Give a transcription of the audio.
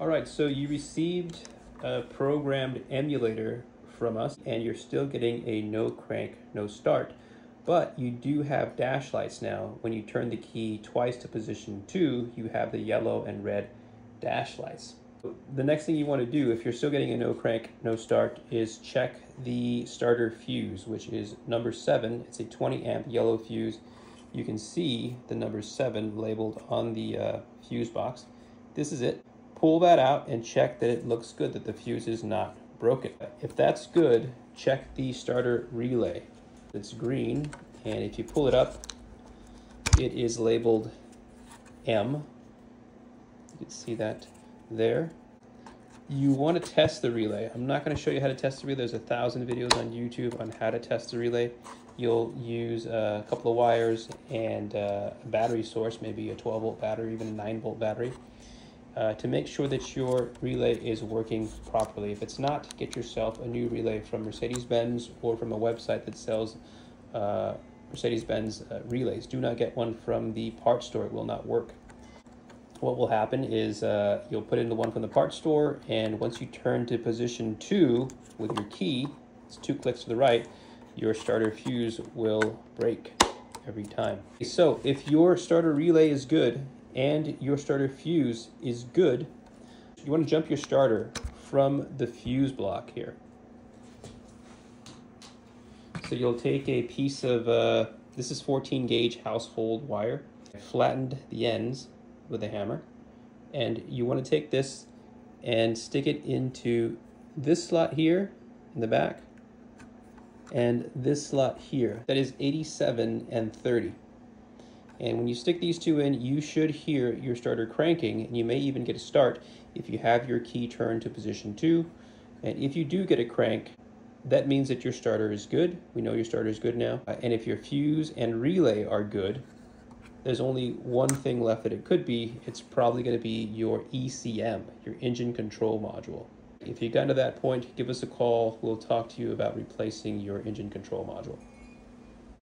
All right, so you received a programmed emulator from us and you're still getting a no crank, no start. But you do have dash lights now. When you turn the key twice to position two, you have the yellow and red dash lights. The next thing you want to do if you're still getting a no crank, no start is check the starter fuse, which is number seven. It's a 20 amp yellow fuse. You can see the number seven labeled on the uh, fuse box. This is it. Pull that out and check that it looks good, that the fuse is not broken. If that's good, check the starter relay. It's green, and if you pull it up, it is labeled M. You can see that there. You want to test the relay. I'm not going to show you how to test the relay. There's a thousand videos on YouTube on how to test the relay. You'll use a couple of wires and uh, a battery source, maybe a 12 volt battery, even a 9 volt battery, uh, to make sure that your relay is working properly. If it's not, get yourself a new relay from Mercedes-Benz or from a website that sells uh, Mercedes-Benz uh, relays. Do not get one from the parts store. It will not work what will happen is uh, you'll put in the one from the parts store, and once you turn to position two with your key, it's two clicks to the right, your starter fuse will break every time. So if your starter relay is good and your starter fuse is good, you want to jump your starter from the fuse block here. So you'll take a piece of, uh, this is 14 gauge household wire, flattened the ends, with a hammer. And you want to take this and stick it into this slot here in the back and this slot here. That is 87 and 30. And when you stick these two in, you should hear your starter cranking, and you may even get a start if you have your key turned to position two. And if you do get a crank, that means that your starter is good. We know your starter is good now. Uh, and if your fuse and relay are good, there's only one thing left that it could be. It's probably going to be your ECM, your engine control module. If you got to that point, give us a call. We'll talk to you about replacing your engine control module.